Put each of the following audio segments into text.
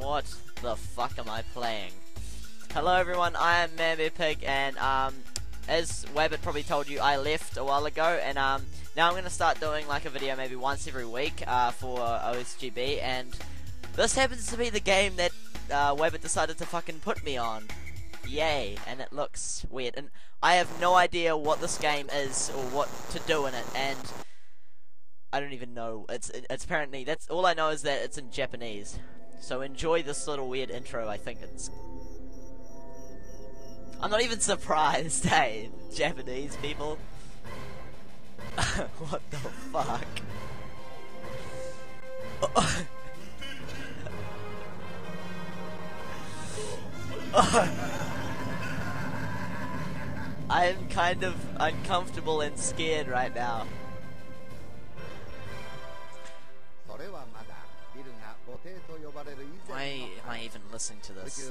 What the fuck am I playing? Hello everyone, I am ManBearPig and um as Wabbit probably told you, I left a while ago and um now I'm gonna start doing like a video maybe once every week uh, for OSGB and this happens to be the game that uh, decided to fucking put me on. Yay, and it looks weird and I have no idea what this game is or what to do in it and I don't even know. It's it's apparently that's all I know is that it's in Japanese. So enjoy this little weird intro. I think it's. I'm not even surprised. Hey, Japanese people. what the fuck? I'm kind of uncomfortable and scared right now. Why am I even listening to this?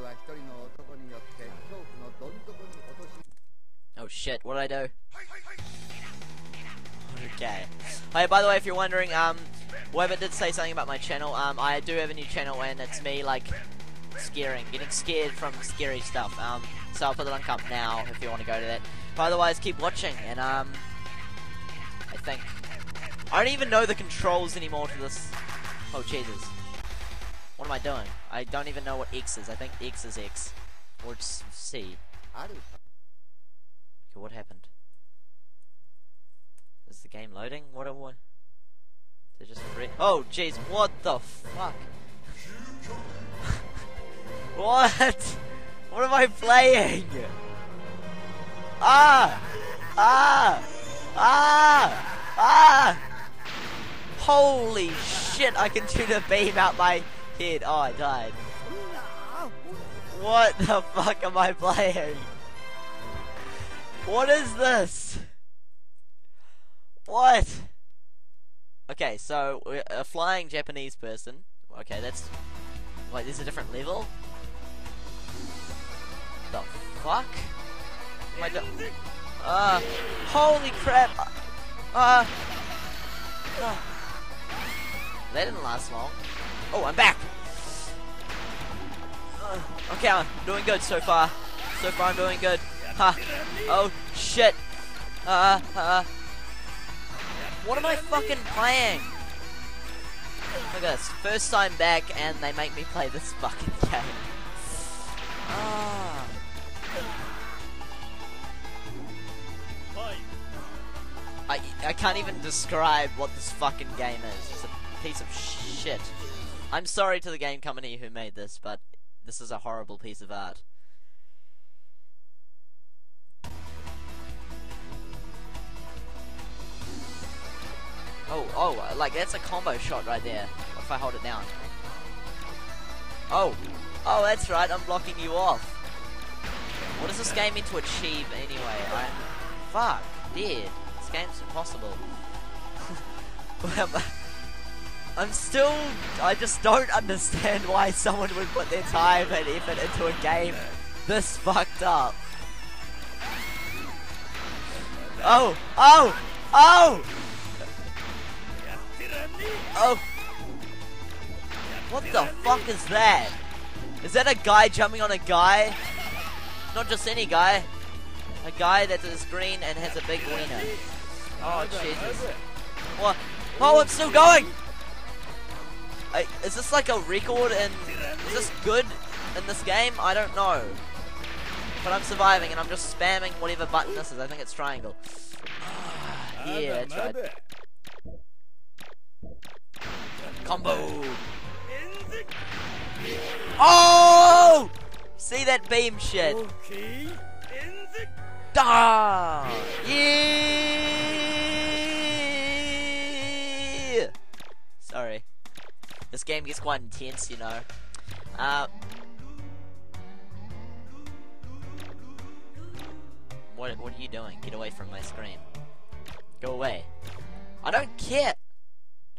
Oh shit, what did I do? Okay. Hey, by the way, if you're wondering, um, Weber did say something about my channel. Um, I do have a new channel and it's me, like, scaring, getting scared from scary stuff. Um, so I'll put it on comp now if you want to go to that. But otherwise, keep watching and, um, I think. I don't even know the controls anymore to this. Oh, Jesus. What am I doing? I don't even know what X is. I think X is X. Or it's C. Okay, what happened? Is the game loading? What I... Is it just? Oh, jeez, what the fuck? what? What am I playing? Ah! Ah! Ah! Ah! Holy shit, I can shoot a beam out my Oh, I died. What the fuck am I playing? What is this? What? Okay, so a flying Japanese person. Okay, that's wait. There's a different level. The fuck? Am I uh, holy crap! Uh, uh, that didn't last long. Oh, I'm back! Uh, okay, I'm doing good so far. So far, I'm doing good. Ha! Oh, shit! Uh, uh. What am I fucking playing? Look at this. First time back, and they make me play this fucking game. Ah. I, I can't even describe what this fucking game is. It's a piece of shit. I'm sorry to the game company who made this, but this is a horrible piece of art. Oh, oh, like that's a combo shot right there. What if I hold it down? Oh, oh, that's right, I'm blocking you off. What is this game meant to achieve anyway? I'm, fuck, dead. This game's impossible. I'm still, I just don't understand why someone would put their time and effort into a game this fucked up. Oh, oh, oh! Oh! What the fuck is that? Is that a guy jumping on a guy? Not just any guy. A guy that is green and has a big wiener. Oh, Jesus. What? Oh, I'm still going! I, is this like a record and is this good in this game? I don't know. But I'm surviving and I'm just spamming whatever button this is. I think it's triangle. yeah, that's right. Combo! Oh! See that beam shit? Da! Yeah! Sorry. This game gets quite intense, you know. Uh, what, what are you doing? Get away from my screen. Go away. I don't care!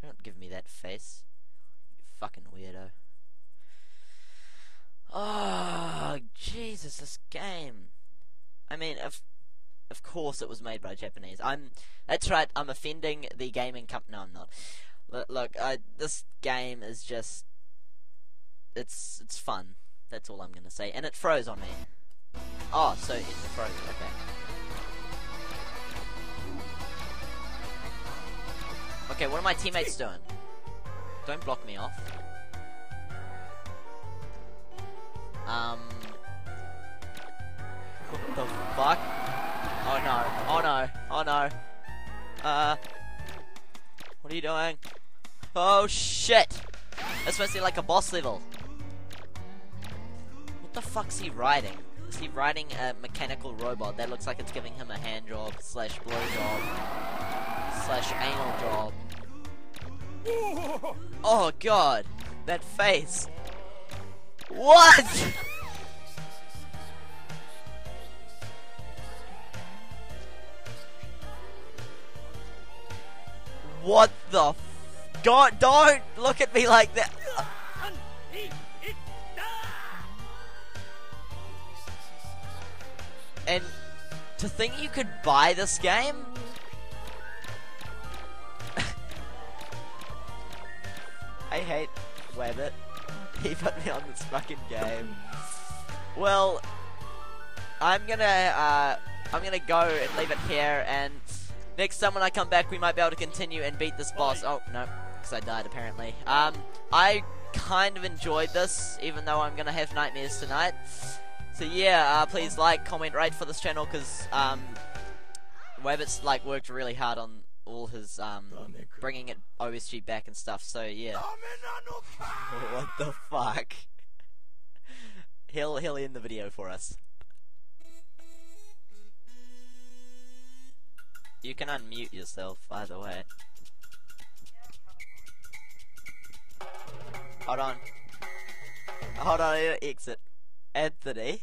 Don't give me that face. You fucking weirdo. Oh, Jesus, this game. I mean, of, of course it was made by Japanese. I'm, that's right, I'm offending the gaming company. No, I'm not. Look, look this game is just, it's it's fun. That's all I'm gonna say. And it froze on me. Oh, so it froze. Okay. Okay, what are my teammates doing? Don't block me off. Um. Oh shit! That's supposed to be like a boss level. What the fuck's he riding? Is he riding a mechanical robot that looks like it's giving him a hand job slash blow job slash anal job? Oh god, that face. What? What the God, don't look at me like that. And to think you could buy this game? I hate Wabbit. He put me on this fucking game. Well, I'm gonna, uh, I'm gonna go and leave it here, and next time when I come back, we might be able to continue and beat this boss. Oh, no, because I died, apparently. Um, I kind of enjoyed this, even though I'm gonna have nightmares tonight. So yeah, uh, please like, comment, rate for this channel, because, um, Wabbit's, like, worked really hard on all his, um, bringing it OSG back and stuff, so yeah. what the fuck? He'll, he'll end the video for us. You can unmute yourself, by the way. Hold on. Hold on, exit. Anthony?